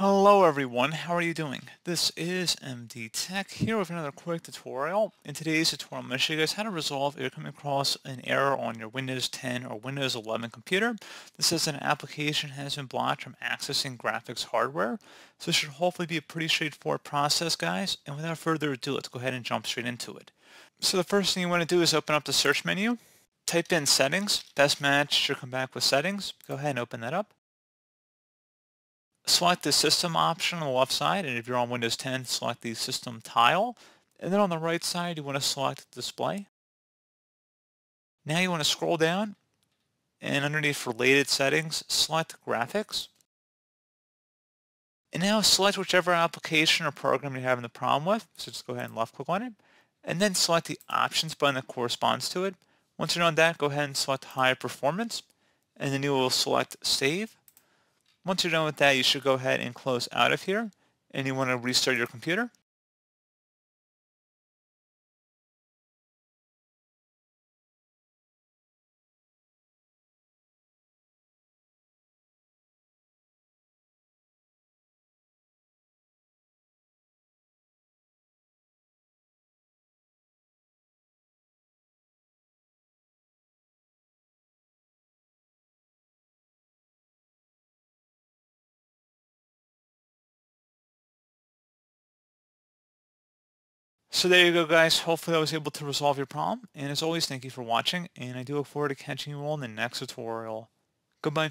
Hello everyone, how are you doing? This is MD Tech here with another quick tutorial. In today's tutorial, I'm going to show you guys how to resolve if you're coming across an error on your Windows 10 or Windows 11 computer. This says an application has been blocked from accessing graphics hardware. So this should hopefully be a pretty straightforward process, guys. And without further ado, let's go ahead and jump straight into it. So the first thing you want to do is open up the search menu, type in settings, best match should come back with settings. Go ahead and open that up select the system option on the left side and if you're on Windows 10 select the system tile and then on the right side you want to select display. Now you want to scroll down and underneath related settings select graphics and now select whichever application or program you're having the problem with so just go ahead and left click on it and then select the options button that corresponds to it. Once you're on that go ahead and select high performance and then you will select save once you're done with that, you should go ahead and close out of here and you want to restart your computer. So there you go, guys. Hopefully I was able to resolve your problem. And as always, thank you for watching. And I do look forward to catching you all in the next tutorial. Goodbye.